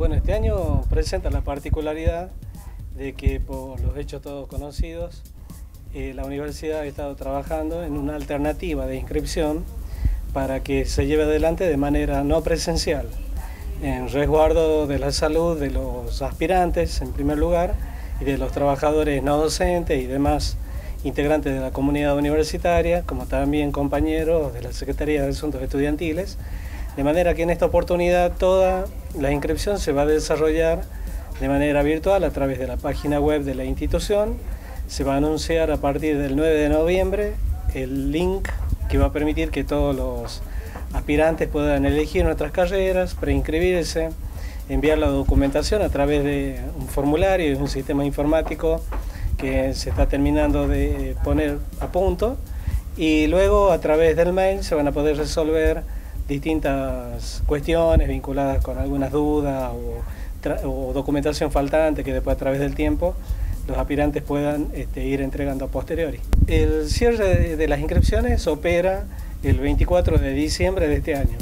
Bueno, este año presenta la particularidad de que por los hechos todos conocidos, eh, la universidad ha estado trabajando en una alternativa de inscripción para que se lleve adelante de manera no presencial, en resguardo de la salud de los aspirantes en primer lugar y de los trabajadores no docentes y demás integrantes de la comunidad universitaria, como también compañeros de la Secretaría de Asuntos Estudiantiles, de manera que en esta oportunidad toda la inscripción se va a desarrollar de manera virtual a través de la página web de la institución. Se va a anunciar a partir del 9 de noviembre el link que va a permitir que todos los aspirantes puedan elegir nuestras carreras, preinscribirse, enviar la documentación a través de un formulario y un sistema informático que se está terminando de poner a punto y luego a través del mail se van a poder resolver distintas cuestiones vinculadas con algunas dudas o, documentación faltante que después a través del tiempo los aspirantes puedan este, ir entregando a posteriori. El cierre de las inscripciones opera el 24 de diciembre de este año.